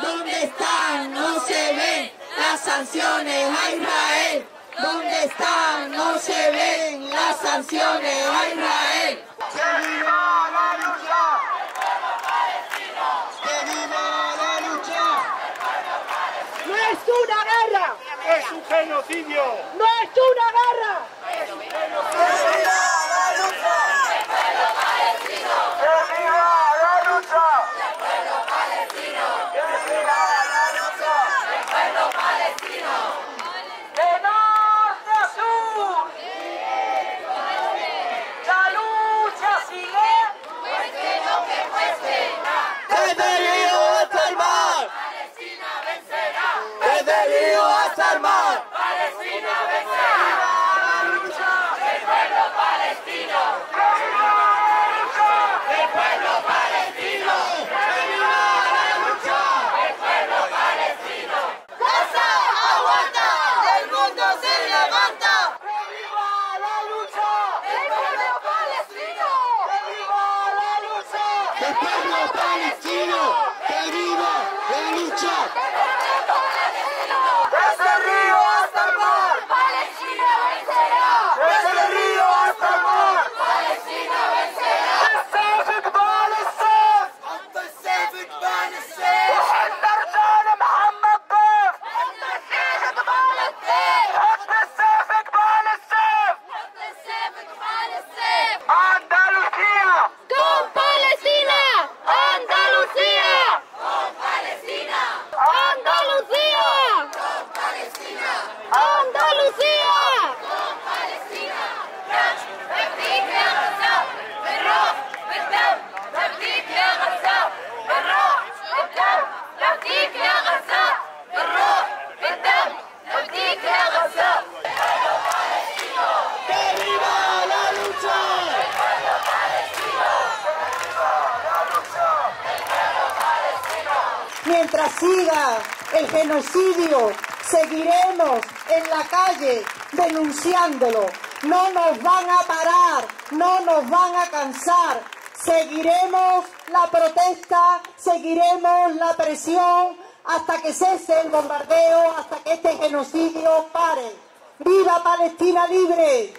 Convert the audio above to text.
¿Dónde están? No se ven las sanciones a Israel. ¿Dónde están? No se ven las sanciones a Israel. ¡Que viva la lucha! ¡Que viva la lucha! ¡No es una guerra! ¡Es un genocidio! ¡No es una guerra! ¡Que viva la lucha! ¡Que viva la lucha! ¡Que viva la lucha! ¡De norte a sur! ¡La lucha sigue! Desde el río hasta el mar. Desde el río hasta el mar. ¡Gaza aguanta! ¡El mundo se levanta! ¡Que viva la lucha! ¡El pueblo palestino! ¡Que viva la lucha! ¡El pueblo palestino! Hasta Mientras siga el genocidio, seguiremos en la calle denunciándolo. No nos van a parar, no nos van a cansar. Seguiremos la protesta, seguiremos la presión hasta que cese el bombardeo, hasta que este genocidio pare. ¡Viva Palestina libre!